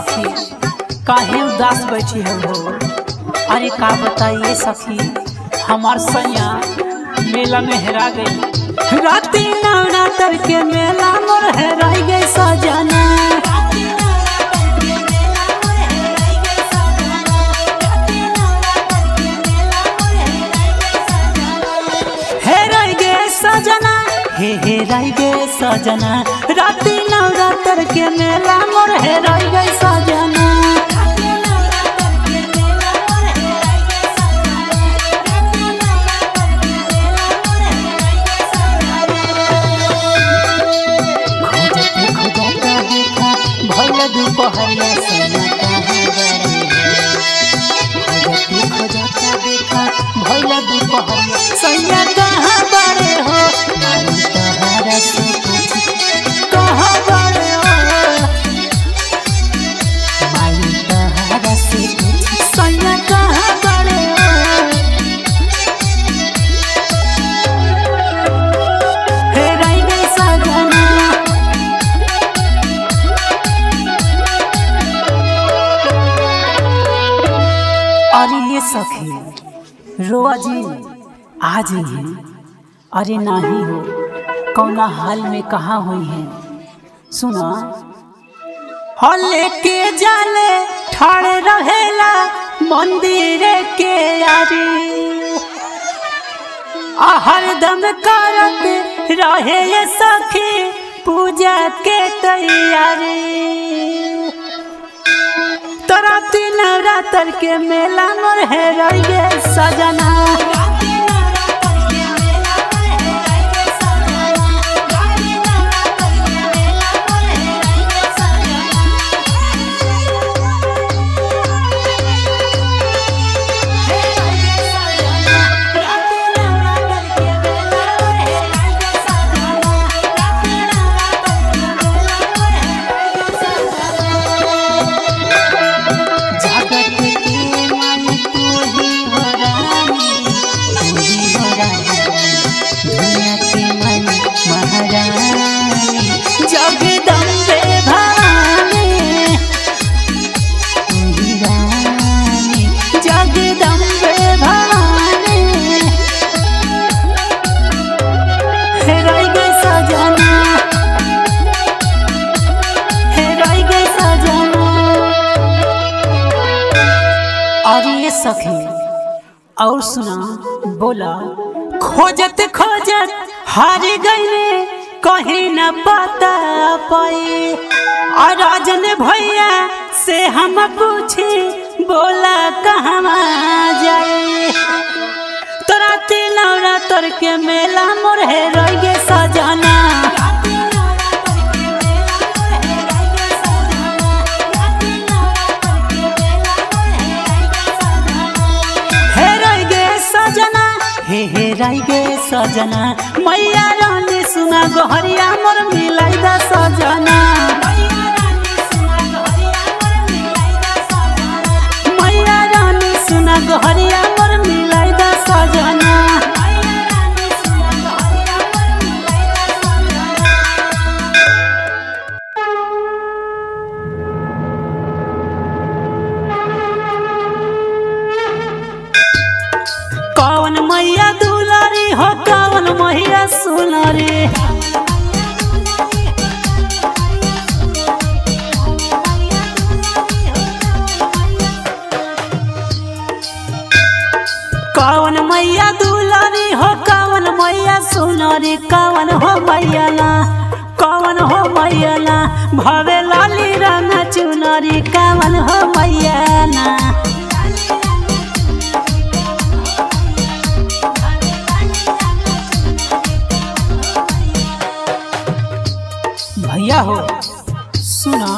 सखी, काहे उदास बैठी है हो अरे का बताइए सखी, हमार सैया मेला में हेरा गई। राती नवरात्र के मेला मोर हेरा गई सजना। सजना हे राई गे सजना। राती नवरात्र के मेला मोर हे हेरा गे सजना। आ जाइए अरे नहीं हो कौना हाल में कहाँ हुई है? सुना। हले के जाले ठाड़े रहेला मंदिर के यारी आ हरदम करत रहे सखी पूजा के तैयारी। तोरा तीन नवरात्र के मेला मोर है रहिए सजना। और राजन भैया से हम पूछी, बोला कहवा जाए। तोरा तिलौरा तोर के मेला मोर है रोगे सजना, हे हे रह गे सजना। मैया रानी सुना गोहरिया मोर मैया सुनारी कौन मैया दुलारी हो कौन मैया सुनारी कौन हो मैया ना कौन हो मैया भवे लाली रंग चुनरी कौन हो मैया। भैया हो। सुना।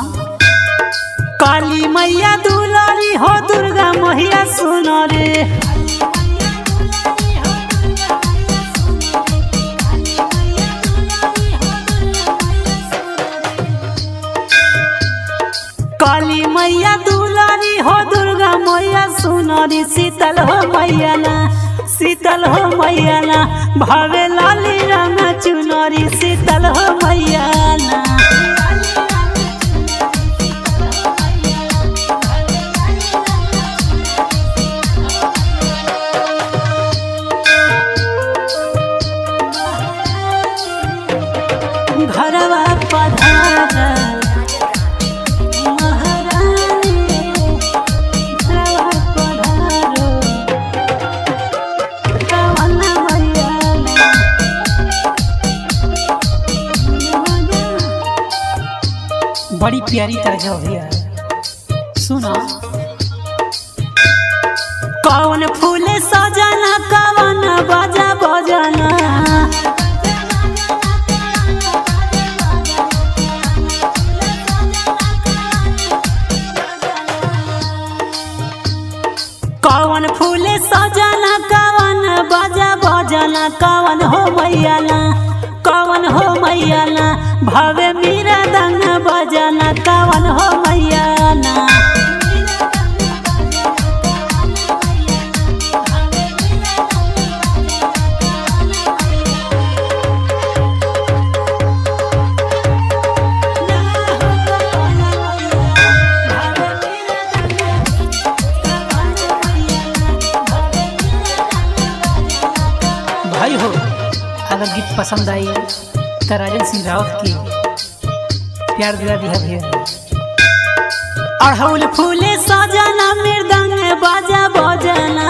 काली मैया दुलारी हो, दुर्गा मैया सुनो रे। काली मैया दुलारी हो, दुर्गा मैया सुनो रे। शीतल हो मैया ना शीतल हो मैया ना भावे लाली रंग चुनरी शीतल हो मैया ना बड़ी प्यारी तरह भैया सुना। कौन फूल सजना कवन बजा बजना? कौन फूल सजना कवन बजा बजना कवन हो मैयाला कवन हो मैयाला भावे मीरा दंग बजाना कवन हो मैयाला भाई पसंद आई तो राजन सिंह रावत की। प्यार दिला दिया भैया अड़हुल फूले सजना, मृदंग बाजा बजना।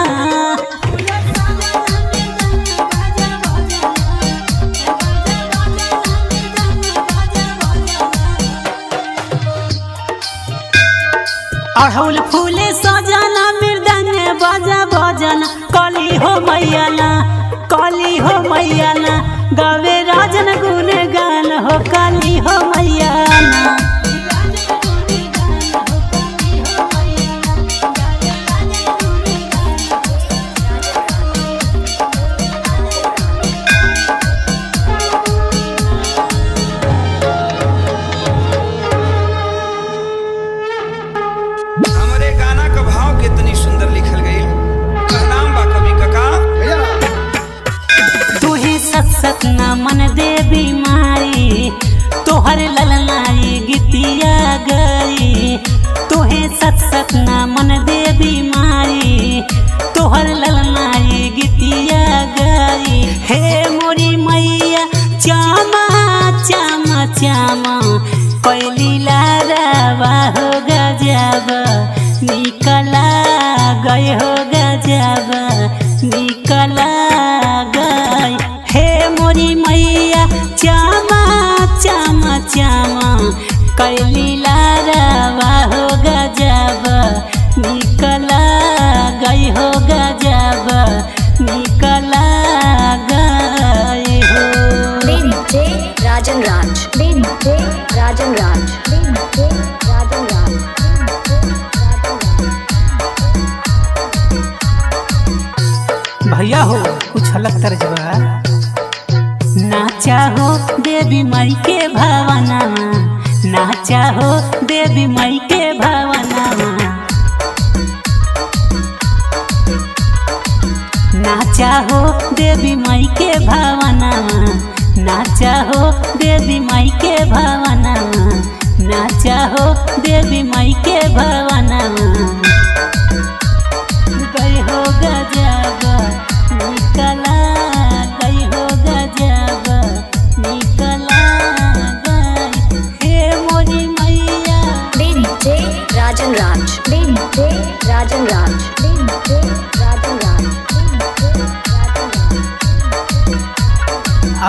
अड़हुल फूले सजना, मृदंग बाजा बजना। कली हो मैयाला कली हो मैयाला गावे राजन गुण गान हो काली हो चामा चामा चामा। कैली लारावा हो गजब, निकला गए हो गजब, निकला गई हे मोरी मैया, चामा चामा चामा। कैली लारावा हो माई के भावना, नाचा हो देवी माई के भावना. नाचा हो देवी माई के भावना, नाचा हो देवी माई के भावना, नाचा हो देवी माई के भावना.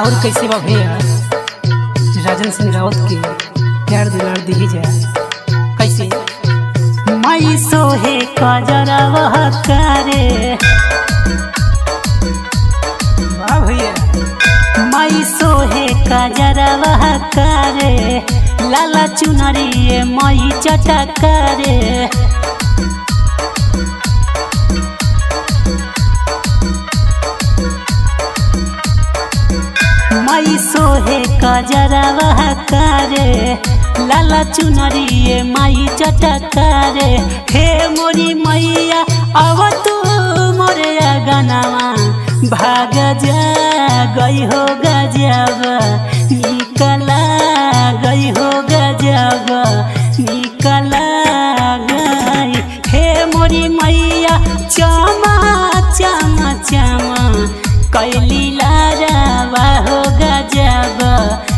और कैसे बा भैया राजन सिंह रावत के प्यार दुलार दी जाए। कैसे? माई सोहे कजरा वह करे। भैया। माई सोहे कजरा वह करे। लाला चुनरी माई चटा सोहे कजरवा करे। लाला चुनरी माई चटकारे। हे मोरी मैया, अब तू मोरे गनावा। भाग जा, गई हो गजब। निकला, गई हो गजब। निकला, गई। हे मोरी मैया, चमा चमा चमा। कैली लारावा हो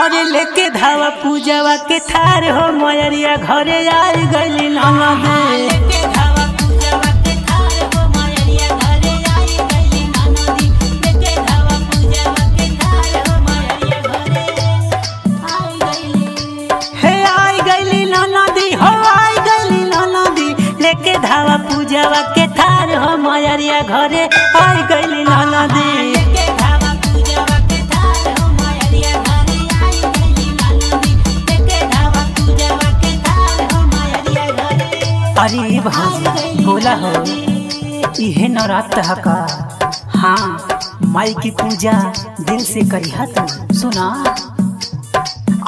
और लेके धावा पूजवा के थार हो, मयरिया घरे आई ननदी लेके धावा पूजवा के थार हो, मयरिया घरे आई गइली ननदी। अरे भाई बोला हो। इहे नवरात्र का। हाँ माई की पूजा दिल से करी तू सुना?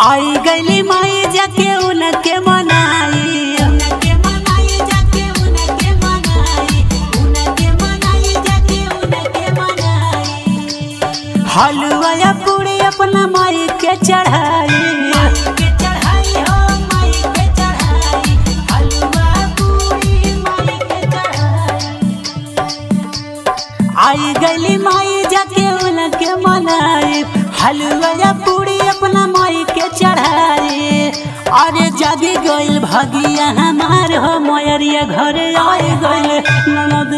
आई गईली माई जाके उनके मनाई। उनके मनाई जाके उनके मनाई। उनके मनाई जाके उनके मनाई। हलवा या पूरी अपना माई के चढ़ाई। या पूरी अपना माई के चढ़ाए। अरे जागी गइल भगिया हमार हो, मयरिया घर आए गइल। ननद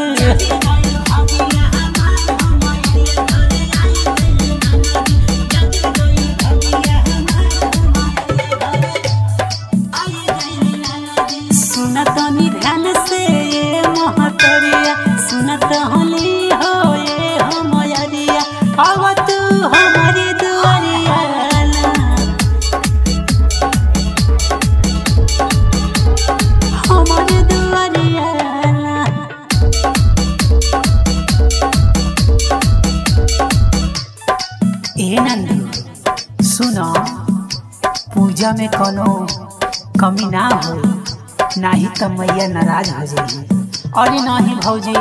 तो मैया नाराज़ हो जाएगी अरे नहीं भौजी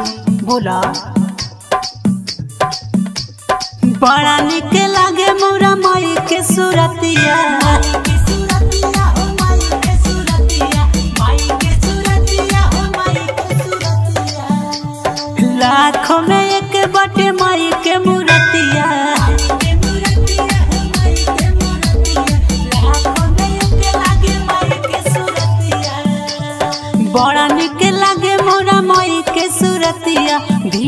बोला, बड़ा निक लागे मोरा माई के सूरतिया। लाखों में एक बटे माई के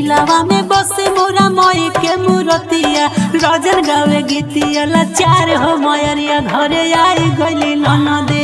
ढिलावा में बसे मोरा मई के मूरतिया। रजन गावे गीतिया, लाचार हो मयरिया, घरे आई गली ननदे।